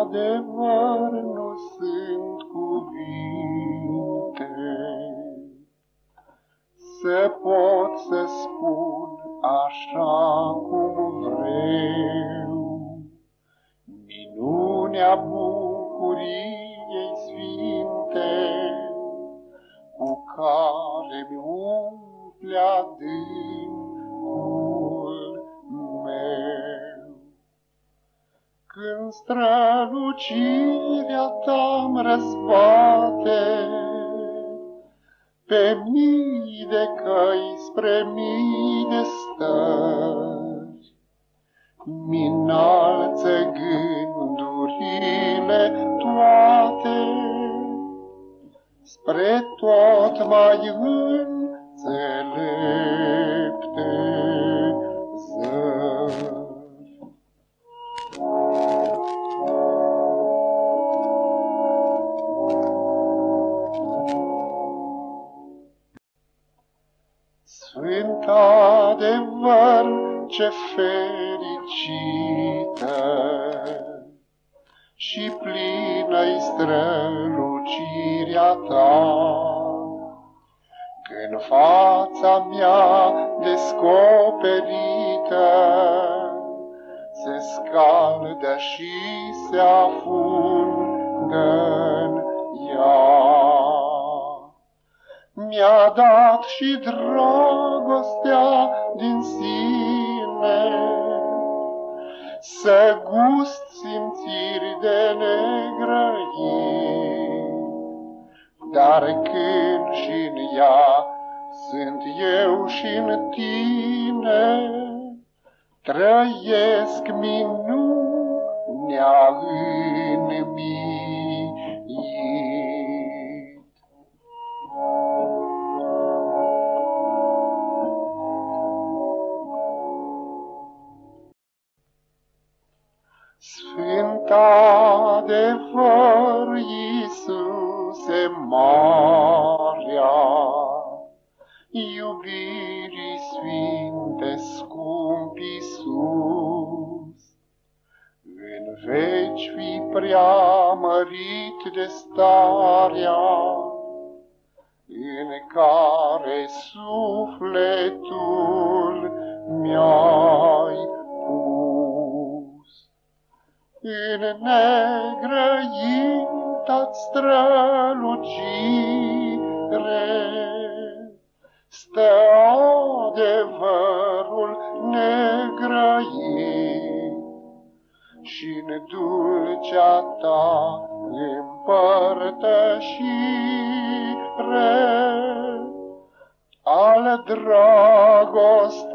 adevăr nu sunt cuvinte. Se pot să spun așa cum vreau, minunea bucuriei sfinte, cu care mi umple adâncul. Când strălucirea ta-mi răzbate, pe mii de căi spre mii de stări. Mi-nalță gândurile toate spre tot mai înțelepte. Sfânt adevăr, ce fericită și plină-i strălucirea ta. Când fața mea descoperită se scaldă și se afundă mi-a dat și dragostea din sine, să gust simțiri de negrăit. Dar când și în ea sunt eu și în tine, trăiesc minunea în mine. Sfânt adevăr, Iisuse marea, iubirii sfinte, scump Iisus, în veci fi preamărit de starea, în care sufletul mi-ai strălucire, stă adevărul negrăit și-n dulcea ta împărtășire. Al dragostei